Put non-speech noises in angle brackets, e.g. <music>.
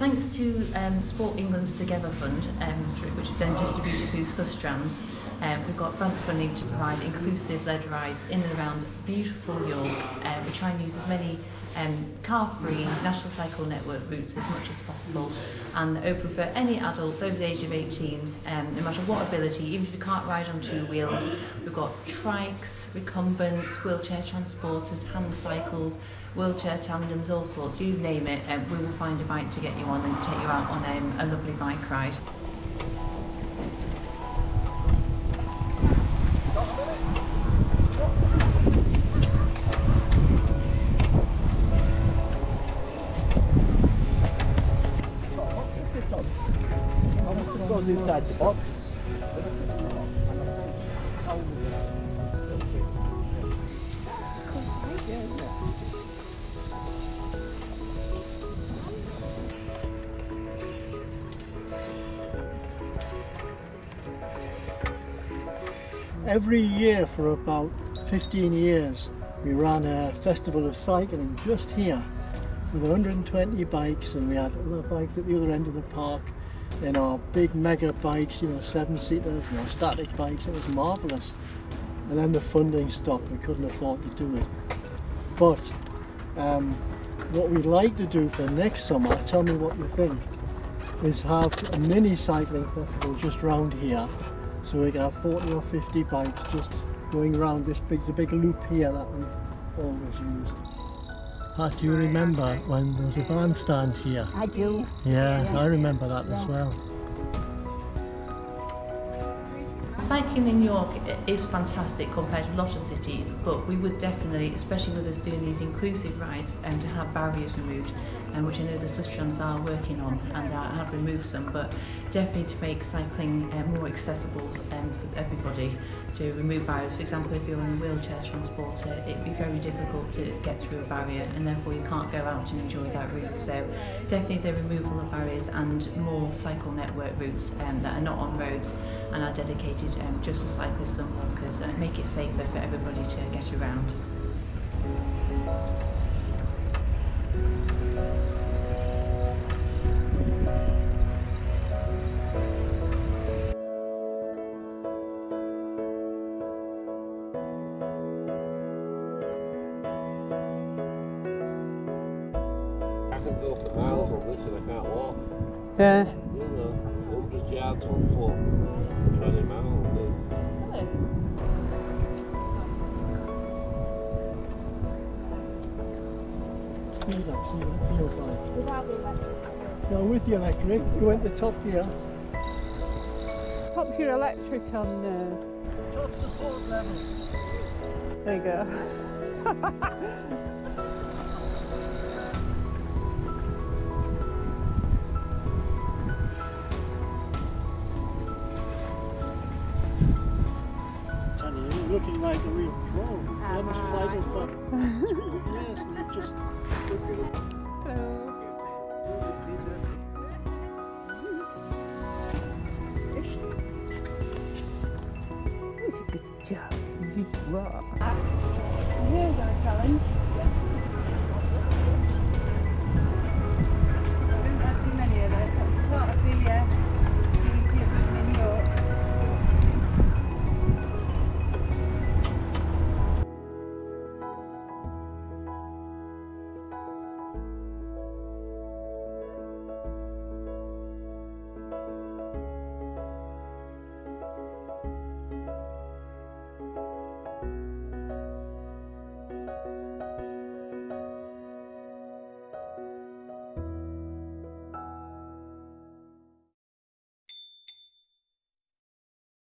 thanks to um, Sport England's Together Fund, um, through, which then distributed through Sustrans, um, we've got grant funding to provide inclusive led rides in and around beautiful York. Um, we try and use as many um, car-free National Cycle Network routes as much as possible and open for any adults over the age of 18, um, no matter what ability, even if you can't ride on two wheels. We've got trikes, recumbents, wheelchair transporters, hand cycles, wheelchair tandems, all sorts, you name it, um, we will find a bike to get you on and take you out on um, a lovely bike ride. inside the box. Every year for about 15 years we ran a festival of cycling just here with 120 bikes and we had other bikes at the other end of the park in our big mega bikes, you know, seven seaters and our static bikes. It was marvellous. And then the funding stopped. We couldn't afford to do it. But um, what we'd like to do for next summer, tell me what you think, is have a mini cycling festival just round here. So we can have 40 or 50 bikes just going around this big, the big loop here that we've always used. Pat, do you remember when there was a bandstand here? I do. Yeah, Yeah. I remember that Yeah. as well. Cycling in York is fantastic compared to a lot of cities, but we would definitely, especially with us doing these inclusive rides, um, to have barriers removed, um, which I know the Sustrans are working on and I have removed some, but definitely to make cycling uh, more accessible um, for everybody to remove barriers. For example, if you're in a wheelchair transporter, it'd be very difficult to get through a barrier and therefore you can't go out and enjoy that route. So definitely the removal of barriers and more cycle network routes um, that are not on roads and are dedicated um, just for cyclists and walkers and make it safer for everybody to get around. Can go for miles on this and I can't walk. Yeah. You know, 100 yards on foot, 20 miles on this. Speed up, see what it feels like. Without the electric. Now with the electric, go into top gear. Pops your electric on. Uh, Top support level. there you go. <laughs> looking like a real pro. Uh-huh. <laughs> You haven't Am cycled for two years and you're just Hello. That's a good job. You are. Here's our challenge.